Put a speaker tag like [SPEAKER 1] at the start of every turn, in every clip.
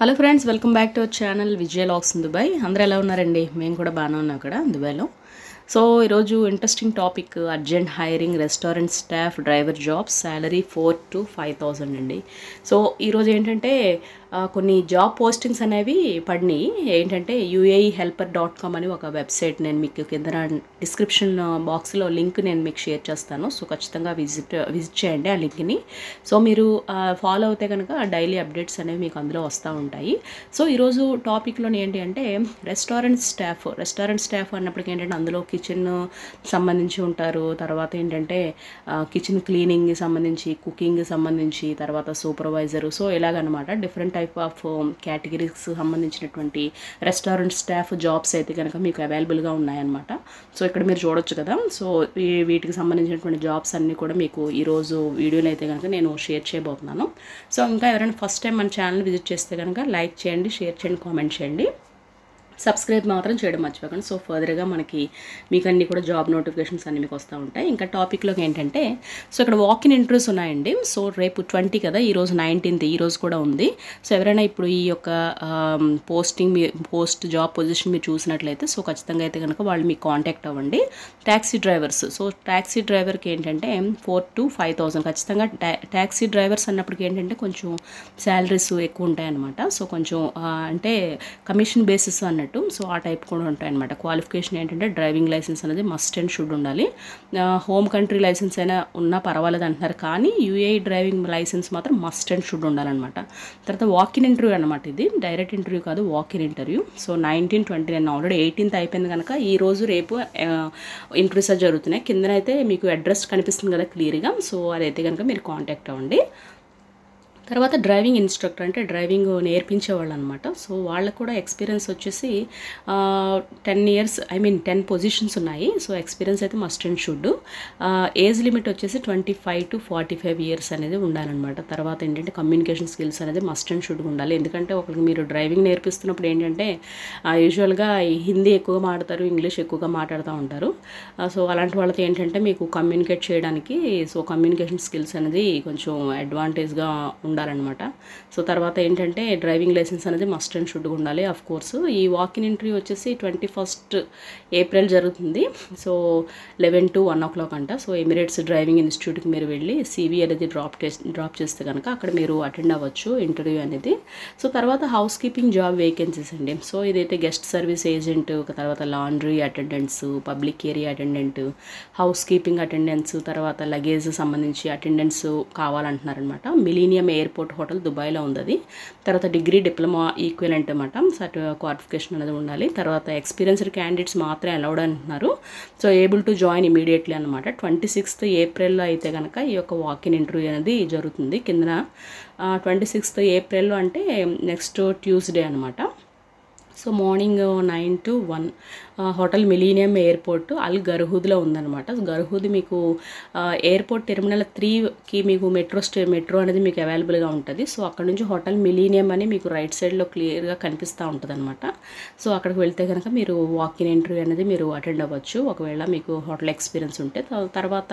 [SPEAKER 1] Hello friends welcome back to our channel Vijay lakhs in Dubai అందరూ ఎలా ఉన్నారండి? మేము కూడా బాగానే ఉన్నాం అక్కడ దుబాయ్లో సో ఈరోజు interesting topic urgent hiring restaurant staff driver jobs salary four to five thousand అండి. సో ఈరోజు ఏంటంటే కొన్ని జాబ్ పోస్టింగ్స్ అనేవి పడినాయి. ఏంటంటే యూఏఈ హెల్పర్ డాట్ కామ్ అని ఒక వెబ్సైట్ నేను మీకు కింద డిస్క్రిప్షన్ బాక్స్లో లింక్ నేను మీకు షేర్ చేస్తాను. సో ఖచ్చితంగా విజిట్ విజిట్ చేయండి ఆ లింక్ని. సో మీరు ఫాలో అవుతే కనుక డైలీ అప్డేట్స్ అనేవి మీకు అందులో వస్తూ ఉంటాయి. సో ఈరోజు టాపిక్లో ఏంటి అంటే రెస్టారెంట్ స్టాఫ్ రెస్టారెంట్ స్టాఫ్ అన్నప్పటికీ ఏంటంటే అందులోకి కిచెన్ సంబంధించి ఉంటారు. తర్వాత ఏంటంటే కిచెన్ క్లీనింగ్ సంబంధించి కుకింగ్ సంబంధించి తర్వాత సూపర్వైజరు సో ఇలాగనమాట డిఫరెంట్ టైప్ ఆఫ్ కేటగిరీస్ సంబంధించినటువంటి రెస్టారెంట్ స్టాఫ్ జాబ్స్ అయితే కనుక మీకు అవైలబుల్గా ఉన్నాయన్నమాట. సో ఇక్కడ మీరు చూడొచ్చు కదా. సో వీటికి సంబంధించినటువంటి జాబ్స్ అన్నీ కూడా మీకు ఈరోజు వీడియోలో అయితే కనుక నేను షేర్ చేయబోతున్నాను. సో ఇంకా ఎవరైనా ఫస్ట్ టైం మన ఛానల్ విజిట్ చేస్తే కనుక లైక్ చేయండి షేర్ చేయండి కామెంట్ చేయండి. సబ్స్క్రైబ్ మాత్రం చేయడం మర్చిపోకండి. సో ఫర్దర్గా మనకి మీకు అన్ని కూడా జాబ్ నోటిఫికేషన్స్ అన్నీ మీకు వస్తూ ఉంటాయి. ఇంకా టాపిక్లోకి ఏంటంటే సో ఇక్కడ వాక్ ఇన్ ఇంటర్వ్యూస్ ఉన్నాయండి. సో రేపు ట్వంటీ కదా ఈరోజు నైన్టీన్త్ ఈరోజు కూడా ఉంది. సో ఎవరైనా ఇప్పుడు ఈ యొక్క పోస్టింగ్ మీ పోస్ట్ జాబ్ పొజిషన్ మీరు చూసినట్లయితే సో ఖచ్చితంగా అయితే కనుక వాళ్ళు మీకు కాంటాక్ట్ అవ్వండి. ట్యాక్సీ డ్రైవర్స్ సో ట్యాక్సీ డ్రైవర్కి ఏంటంటే ఫోర్ టు ఫైవ్ థౌసండ్ ఖచ్చితంగా ట్యాక్సీ డ్రైవర్స్ అన్నప్పటికి ఏంటంటే కొంచెం శాలరీస్ ఎక్కువ ఉంటాయి అనమాట సో కొంచెం అంటే కమిషన్ బేసిస్ అన్నట్టు సో ఆ టైప్ కూడా ఉంటాయన్నమాట. క్వాలిఫికేషన్ ఏంటంటే డ్రైవింగ్ లైసెన్స్ అనేది మస్ట్ అండ్ షుడ్ ఉండాలి. హోమ్ కంట్రీ లైసెన్స్ అయినా ఉన్నా పర్వాలేదు అంటున్నారు కానీ యూఏఈ డ్రైవింగ్ లైసెన్స్ మాత్రం మస్ట్ అండ్ షుడ్ ఉండాలన్నమాట. తర్వాత వాకిన్ ఇంటర్వ్యూ అనమాట ఇది. డైరెక్ట్ ఇంటర్వ్యూ కాదు walk in interview so nineteen twenty nine already eighteenth అయిపోయింది కనుక ఈ రోజు రేపు ఇంటర్వ్యూస్ జరుగుతున్నాయి. కిందనైతే మీకు అడ్రస్ కనిపిస్తుంది కదా క్లియర్గా సో అదైతే కనుక మీరు కాంటాక్ట్ అవ్వండి. తర్వాత డ్రైవింగ్ ఇన్స్ట్రక్టర్ అంటే డ్రైవింగ్ నేర్పించేవాళ్ళు అనమాట సో వాళ్ళకు కూడా ఎక్స్పీరియన్స్ వచ్చేసి ten years I mean ten positions ఉన్నాయి. సో ఎక్స్పీరియన్స్ అయితే must and should. Age limit వచ్చేసి twenty five to forty five years అనేది ఉండాలన్నమాట. తర్వాత ఏంటంటే కమ్యూనికేషన్ స్కిల్స్ అనేది మస్ట్ అండ్ షుడ్ ఉండాలి. ఎందుకంటే ఒకరికి మీరు డ్రైవింగ్ నేర్పిస్తున్నప్పుడు ఏంటంటే యూజువల్గా హిందీ ఎక్కువగా మాట్లాడతారు ఇంగ్లీష్ ఎక్కువగా మాట్లాడుతూ ఉంటారు. సో అలాంటి వాళ్ళతో ఏంటంటే మీకు కమ్యూనికేట్ చేయడానికి సో కమ్యూనికేషన్ స్కిల్స్ అనేది కొంచెం అడ్వాంటేజ్గా ఉండాలన్నమాట. సో తర్వాత ఏంటంటే డ్రైవింగ్ లైసెన్స్ అనేది మస్ట్ అండ్ షుడ్గా ఉండాలి ఆఫ్ కోర్స్ ఈ వాక్ ఇన్ ఇంటర్వ్యూ వచ్చేసి ట్వంటీ ఫస్ట్ ఏప్రిల్ జరుగుతుంది. So eleven to one o'clock అంట. సో ఎమిరేట్స్ డ్రైవింగ్ ఇన్స్టిట్యూట్కి మీరు వెళ్ళి సివి అనేది డ్రాప్ డ్రాప్ చేస్తే కనుక అక్కడ మీరు అటెండ్ అవ్వచ్చు ఇంటర్వ్యూ అనేది. సో తర్వాత హౌస్ కీపింగ్ జాబ్ వేకెన్సీస్ అండి. సో ఇదైతే గెస్ట్ సర్వీస్ ఏజెంట్ తర్వాత laundry attendants public area attendant house keeping attendance తర్వాత లగేజ్ సంబంధించి అటెండెన్స్ కావాలంటున్నారనమాట మిలీనియం ఎయిర్పోర్ట్ హోటల్ దుబాయ్లో ఉంది అది తర్వాత డిగ్రీ డిప్లొమా ఈక్వలెంట్ అనమాట సర్టి క్వాలిఫికేషన్ అనేది ఉండాలి. తర్వాత ఎక్స్పీరియన్స్డ్ క్యాండిడేట్స్ మాత్రమే అలౌడ్ అంటున్నారు. So able to join immediately అనమాట ట్వంటీ సిక్స్త్ ఏప్రిల్లో అయితే కనుక ఈ యొక్క వాక్ ఇన్ ఇంటర్వ్యూ అనేది జరుగుతుంది. కిందన ట్వంటీ సిక్స్త్ ఏప్రిల్లో అంటే నెక్స్ట్ ట్యూస్డే అనమాట so morning nine to one hotel Millennium airport Al గర్హూద్లో ఉందన్నమాట. గర్హూద్ మీకు ఎయిర్పోర్ట్ టెర్మినల్ త్రీకి మీకు మెట్రో స్టే మెట్రో అనేది మీకు అవైలబుల్గా ఉంటుంది. సో అక్కడ నుంచి హోటల్ మిలీనియం అని మీకు రైట్ సైడ్లో క్లియర్గా కనిపిస్తూ ఉంటుంది అనమాట సో అక్కడికి వెళ్తే కనుక మీరు వాక్ ఇన్ ఇంటర్వ్యూ అనేది మీరు అటెండ్ అవ్వచ్చు. ఒకవేళ మీకు హోటల్ ఎక్స్పీరియన్స్ ఉంటే. తర్వాత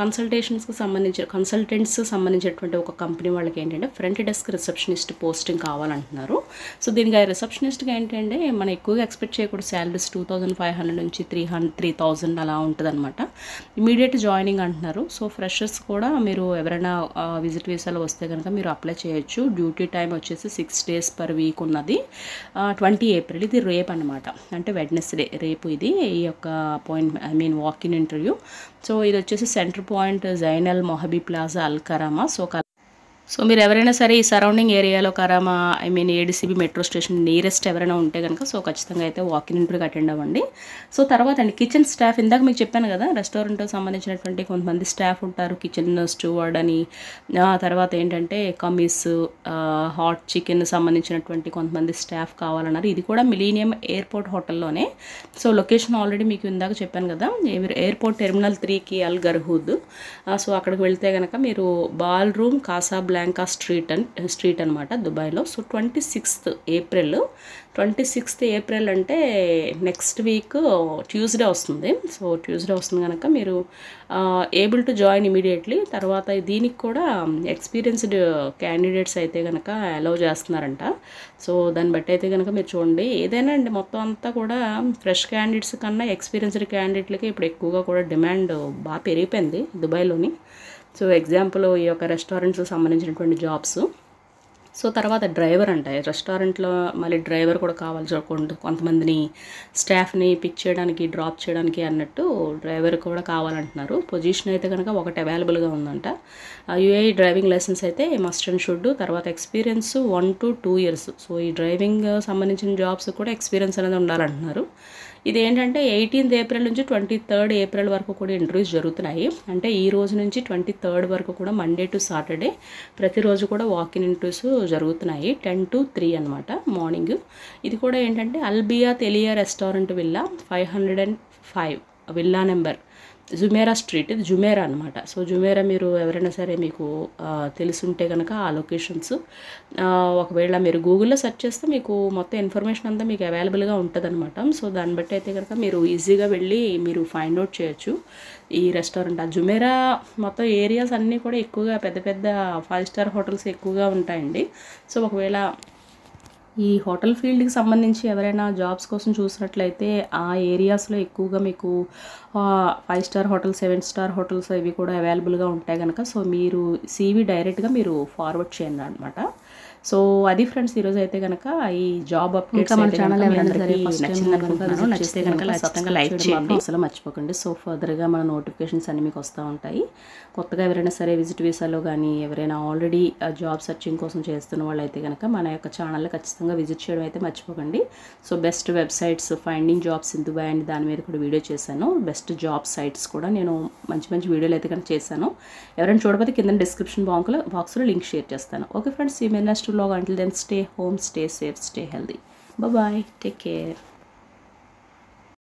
[SPEAKER 1] కన్సల్టేషన్స్కి సంబంధించిన కన్సల్టెంట్స్ సంబంధించినటువంటి ఒక కంపెనీ వాళ్ళకి ఏంటంటే ఫ్రంట్ డెస్క్ రిసెప్షనిస్ట్ పోస్టింగ్ కావాలంటున్నారు. సో దీనికి రిసెప్షనిస్ట్గా ఏంటంటే మనం ఎక్కువగా ఎక్స్పెక్ట్ చేయకూడదు salaries two thousand five hundred నుంచి త్రీ హండ్రెడ్ త్రీ థౌజండ్ అలా ఉంటుంది అనమాట ఇమీడియట్ జాయినింగ్ అంటున్నారు. సో ఫ్రెషర్స్ కూడా మీరు ఎవరైనా విజిట్ వీసాలో వస్తే కనుక మీరు అప్లై చేయొచ్చు. డ్యూటీ టైం వచ్చేసి సిక్స్ డేస్ పర్ వీక్ ఉన్నది. ట్వంటీ ఏప్రిల్ ఇది రేపు అనమాట అంటే వెడ్నెస్డే రేపు ఇది ఈ యొక్క appoint I mean walking interview so ఇది వచ్చేసి centre point Zainal Mohebi Plaza Al Karama so so మీరు ఎవరైనా సరే ఈ సరౌండింగ్ ఏరియాలో Karama I mean ADCB metro station nearest ఎవరైనా ఉంటే కనుక సో ఖచ్చితంగా అయితే వాకింగ్ ఇంటర్వ్యూకి అటెండ్ అవ్వండి. సో తర్వాత అండి కిచెన్ స్టాఫ్ ఇందాక మీకు చెప్పాను కదా రెస్టారెంట్కి సంబంధించినటువంటి కొంతమంది స్టాఫ్ ఉంటారు కిచెన్ స్టూవర్డ్ అని. తర్వాత ఏంటంటే కమీస్ హాట్ చికెన్ సంబంధించినటువంటి కొంతమంది స్టాఫ్ కావాలన్నారు. ఇది కూడా మిలీనియం ఎయిర్పోర్ట్ హోటల్లోనే. సో లొకేషన్ ఆల్రెడీ మీకు ఇందాక చెప్పాను కదా ఎయిర్పోర్ట్ టెర్మినల్ త్రీకి అల్ గర్హూద్ సో అక్కడికి వెళ్తే కనుక మీరు ballroom Casa Lanka street అని స్ట్రీట్ అనమాట దుబాయ్లో. So twenty sixth April twenty sixth April అంటే నెక్స్ట్ వీక్ ట్యూస్డే వస్తుంది. సో ట్యూస్డే వస్తుంది కనుక మీరు ఏబుల్ టు జాయిన్ ఇమీడియట్లీ. తర్వాత దీనికి కూడా ఎక్స్పీరియన్స్డ్ క్యాండిడేట్స్ అయితే కనుక అలౌ చేస్తున్నారంట. సో దాన్ని బట్టి అయితే కనుక మీరు చూడండి. ఏదైనా అండి మొత్తం అంతా కూడా ఫ్రెష్ క్యాండిడేట్స్ కన్నా ఎక్స్పీరియన్స్డ్ క్యాండిడేట్లకి ఇప్పుడు ఎక్కువగా కూడా డిమాండ్ బాగా పెరిగిపోయింది దుబాయ్లోని. సో ఎగ్జాంపుల్ ఈ యొక్క రెస్టారెంట్స్ సంబంధించినటువంటి జాబ్స్ సో తర్వాత డ్రైవర్ అంట. రెస్టారెంట్లో మళ్ళీ డ్రైవర్ కూడా కావాలి చూడకుండా కొంతమందిని స్టాఫ్ని పిక్ చేయడానికి డ్రాప్ చేయడానికి అన్నట్టు డ్రైవర్ కూడా కావాలంటున్నారు. పొజిషన్ అయితే కనుక ఒకటి అవైలబుల్గా ఉందంట. యూఏఈ డ్రైవింగ్ లైసెన్స్ అయితే మస్ట్ అండ్ షుడ్ తర్వాత experience one to two years so ఈ డ్రైవింగ్ సంబంధించిన జాబ్స్ కూడా ఎక్స్పీరియన్స్ అనేది ఉండాలంటున్నారు. ఇది ఏంటంటే ఎయిటీన్త్ ఏప్రిల్ నుంచి ట్వంటీ థర్డ్ ఏప్రిల్ వరకు కూడా ఇంటర్వ్యూస్ జరుగుతున్నాయి. అంటే ఈ రోజు నుంచి ట్వంటీ థర్డ్ వరకు కూడా మండే టు సాటర్డే ప్రతిరోజు కూడా వాకిన్ ఇంటర్వ్యూస్ జరుగుతున్నాయి. టెన్ టు త్రీ అనమాట మార్నింగ్. ఇది కూడా ఏంటంటే అల్బియా తెలియా restaurant villa five hundred and five villa number. Jumeirah street ఇది జుమేరా అనమాట సో జుమేరా మీరు ఎవరైనా సరే మీకు తెలుసుంటే కనుక ఆ లొకేషన్స్ ఒకవేళ మీరు గూగుల్లో సెర్చ్ చేస్తే మీకు మొత్తం ఇన్ఫర్మేషన్ అంతా మీకు అవైలబుల్గా ఉంటుంది అనమాట సో దాన్ని బట్టి అయితే కనుక మీరు ఈజీగా వెళ్ళి మీరు ఫైండ్ అవుట్ చేయొచ్చు. ఈ రెస్టారెంట్ ఆ జుమేరా మొత్తం ఏరియాస్ అన్నీ కూడా ఎక్కువగా పెద్ద పెద్ద ఫైవ్ స్టార్ హోటల్స్ ఎక్కువగా ఉంటాయండి. సో ఒకవేళ ఈ హోటల్ ఫీల్డ్కి సంబంధించి ఎవరైనా జాబ్స్ కోసం చూసినట్లయితే ఆ ఏరియాస్లో ఎక్కువగా మీకు five star hotel seven star hotels ఇవి కూడా అవైలబుల్గా ఉంటాయి కనుక సో మీరు సీవీ డైరెక్ట్గా మీరు ఫార్వర్డ్ చేయండి అనమాట సో అది ఫ్రెండ్స్ ఈరోజు అయితే కనుక ఈ జాబ్ అప్డేట్స్ అయితే నచ్చితే కనుక ఖచ్చితంగా లైక్
[SPEAKER 2] చేయడం
[SPEAKER 1] అసలు మర్చిపోకండి. సో ఫర్దర్గా మన నోటిఫికేషన్స్ అన్ని మీకు వస్తూ ఉంటాయి. కొత్తగా ఎవరైనా సరే విజిట్ వీసాలో కానీ ఎవరైనా ఆల్రెడీ జాబ్ సర్చింగ్ కోసం చేస్తున్న వాళ్ళైతే కనుక మన యొక్క ఛానల్ని ఖచ్చితంగా విజిట్ చేయడం అయితే మర్చిపోకండి. So best websites finding jobs in Dubai and దాని మీద కూడా వీడియో చేశాను. బెస్ట్ జాబ్ సైట్స్ కూడా నేను మంచి మంచి వీడియోలు అయితే కనుక చేశాను. ఎవరైనా చూడకపోతే కింద డిస్క్రిప్షన్ బాక్స్లో బాక్స్లో లింక్ షేర్ చేస్తాను. ఓకే ఫ్రెండ్స్ ఈ main next vlog until then stay home stay safe stay healthy. Bye bye take care.